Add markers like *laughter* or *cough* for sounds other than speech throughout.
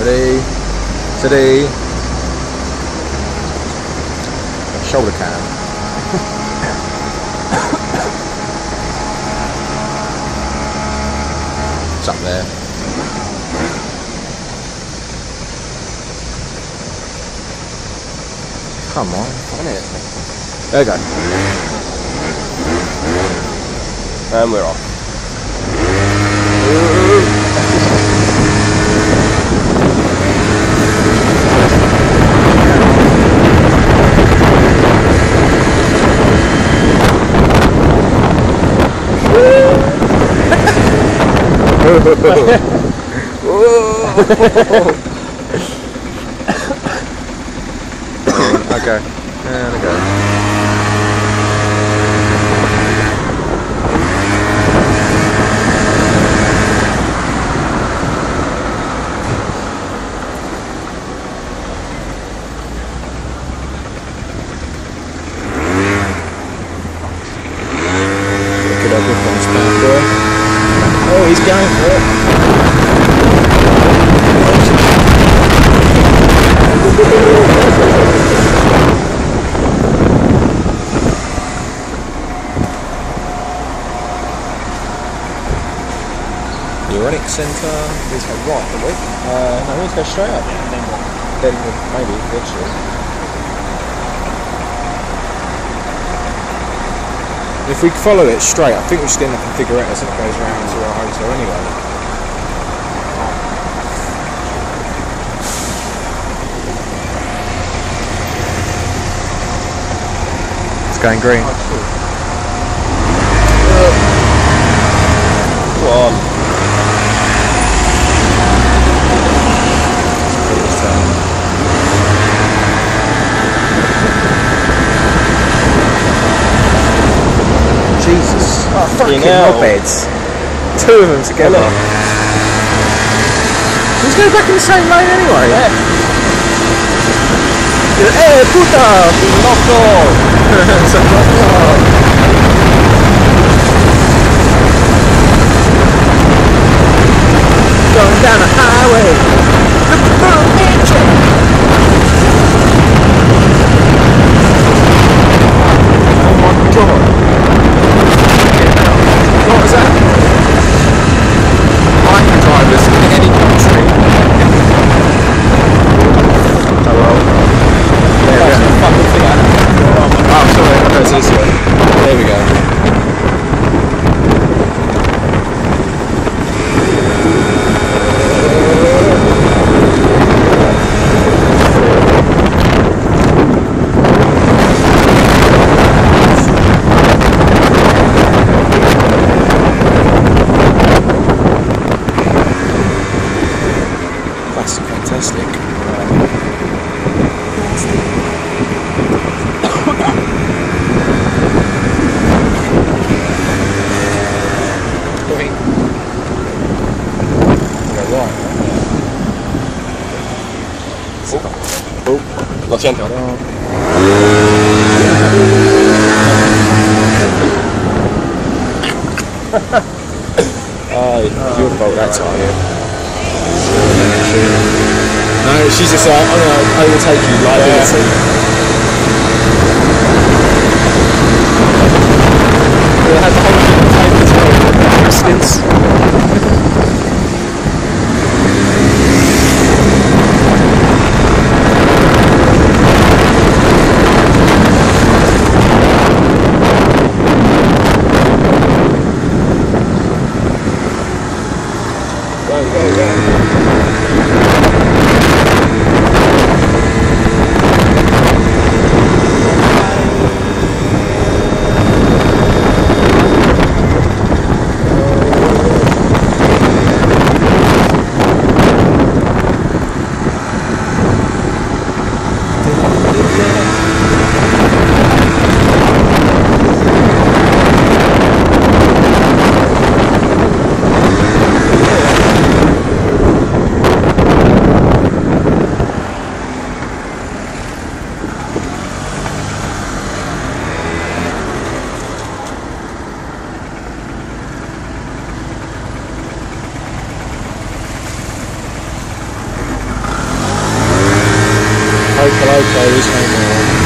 Ready? today, Shoulder cam. it's up there. Come on. There you go. And we're off. *laughs* okay. There we go. Look at that look on his back there. Oh, he's going for it. The Euronic Centre is head right, I believe. Uh, no, let's go straight up. Yeah, then what? Then maybe, eventually. If we follow it straight, I think we should end up in Figueroa so it goes round to our hotel anyway. Going green. Come on. Jesus. Oh, fucking hell. mopeds. Two of them together. Let's go back in the same lane anyway. Eh, puta! *laughs* Going *laughs* Oh, siento. Oh, your fault that time. No, she's just like, I'm gonna overtake you, liability. We'll Opel is no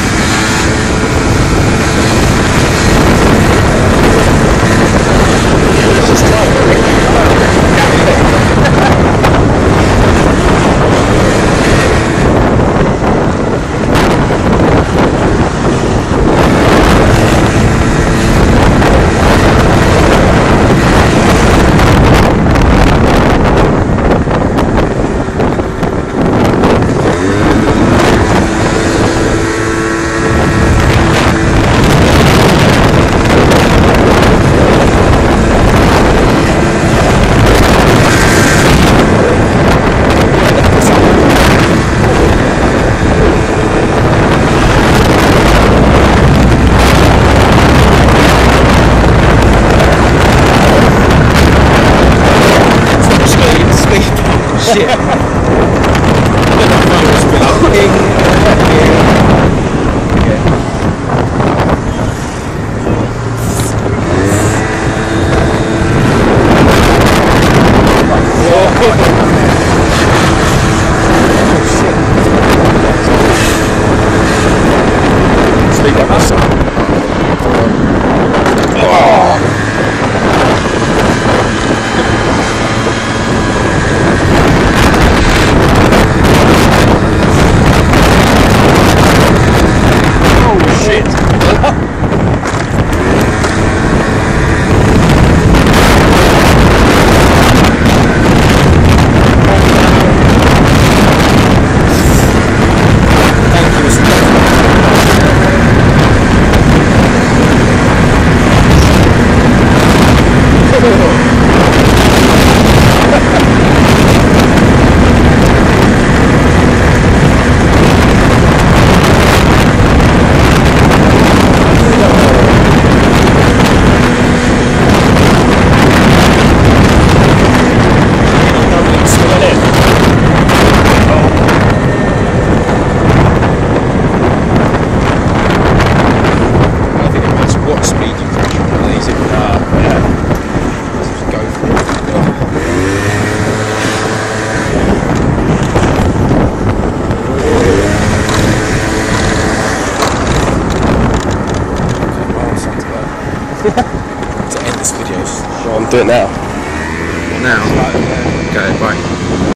to end this. Well, it now. Now. Okay, bye.